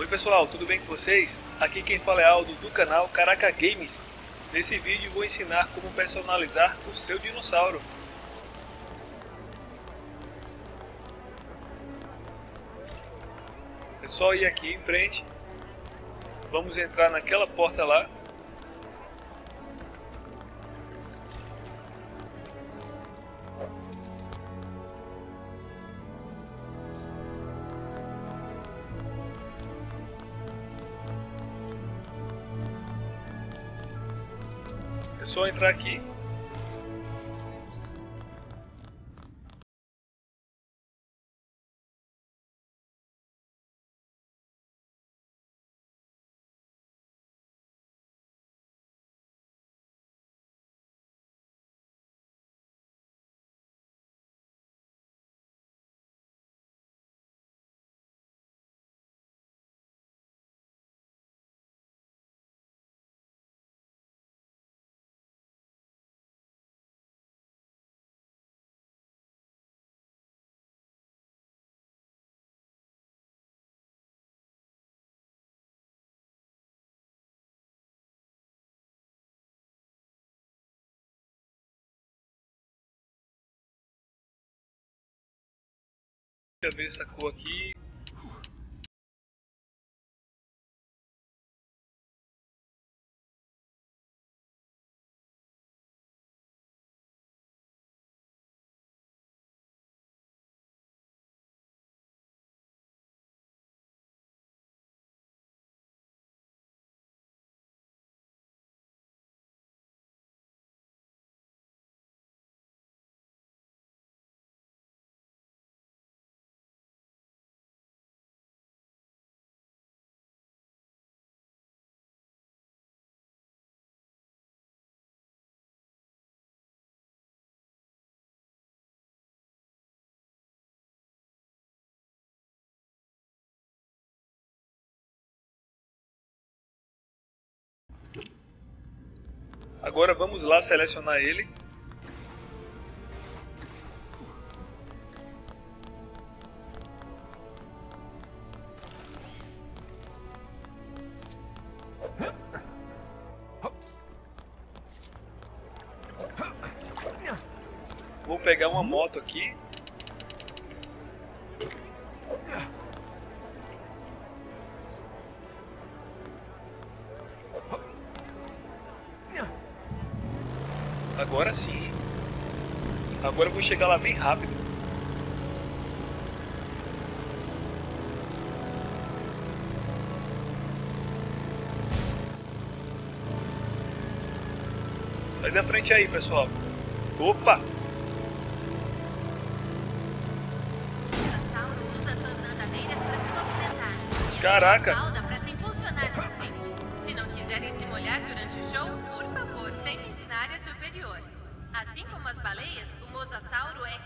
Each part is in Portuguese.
Oi pessoal, tudo bem com vocês? Aqui quem fala é Aldo do canal Caraca Games. Nesse vídeo vou ensinar como personalizar o seu dinossauro. É só ir aqui em frente. Vamos entrar naquela porta lá. Só entrar aqui. Essa cor aqui. Agora vamos lá selecionar ele. Vou pegar uma moto aqui. Agora sim. Agora eu vou chegar lá bem rápido. Sai da frente aí, pessoal. Opa! Caraca! Se não quiserem se molhar durante o show, por favor, superior. Assim como as baleias, o mosasauro é.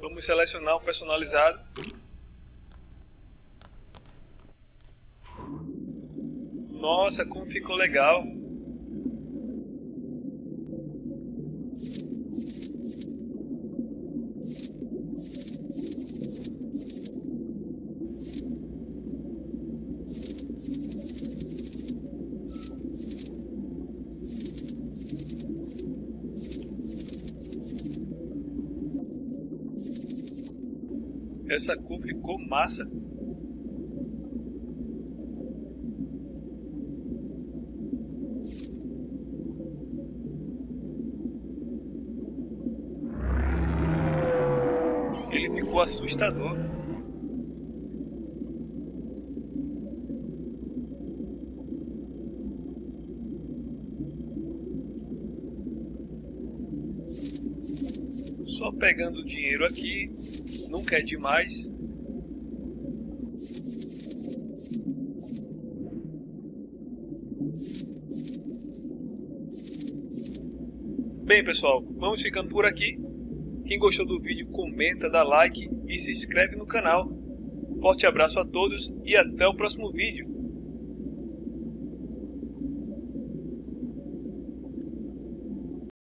Vamos selecionar um personalizado. Nossa, como ficou legal. Essa cor ficou massa. Ele ficou assustador. Só pegando o dinheiro aqui, nunca é demais. Bem, pessoal, vamos ficando por aqui. Quem gostou do vídeo, comenta, dá like e se inscreve no canal. Forte abraço a todos e até o próximo vídeo.